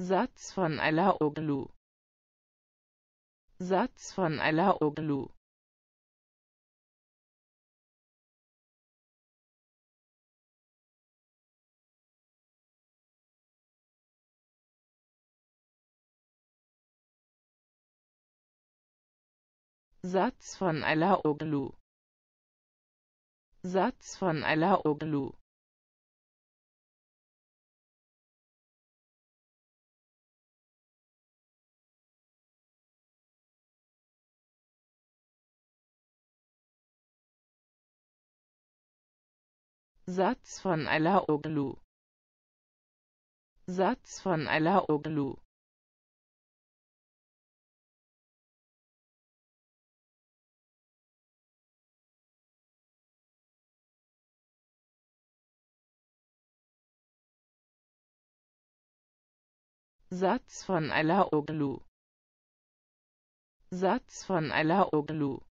Satz von Alaoglu Satz von Alaoglu Satz von Alaoglu Satz von Alaoglu Satz von Alaoglu Satz von Alaoglu Satz von Alaoglu Satz von Alaoglu